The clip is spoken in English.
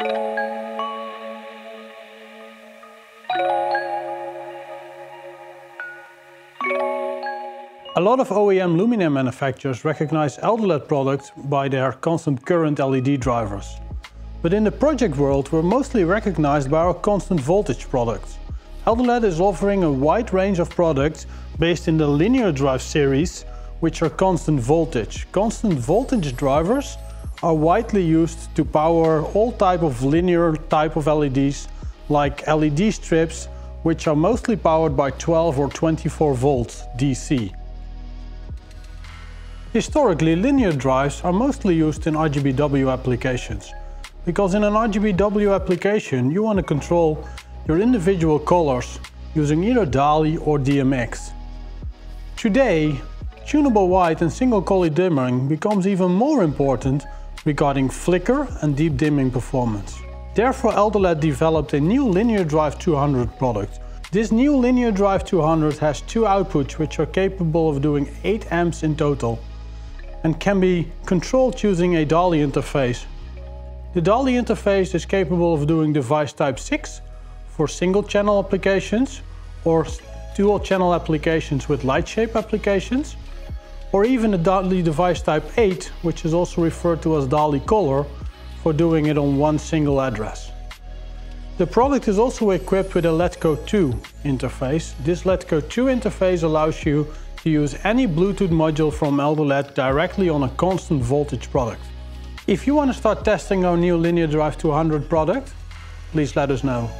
A lot of OEM luminaire manufacturers recognize eldoLED products by their constant current LED drivers. But in the project world we're mostly recognized by our constant voltage products. eldoLED is offering a wide range of products based in the linear drive series which are constant voltage. Constant voltage drivers are widely used to power all type of linear type of LEDs like LED strips which are mostly powered by 12 or 24 volts DC. Historically, linear drives are mostly used in RGBW applications, because in an RGBW application you want to control your individual colors using either DALI or DMX. Today, tunable white and single color dimming becomes even more important regarding flicker and deep dimming performance. Therefore eldoLED developed a new Linear Drive 200 product. This new Linear Drive 200 has two outputs which are capable of doing 8 amps in total and can be controlled using a DALI interface. The DALI interface is capable of doing device type 6 for single channel applications or dual channel applications with LightShape applications or even a DALI device type 8 which is also referred to as DALI color for doing it on one single address. The product is also equipped with a LETCO 2 interface. This LETCO 2 interface allows you to use any Bluetooth module from eldoLED directly on a constant voltage product. If you want to start testing our new Linear Drive 200 product, please let us know.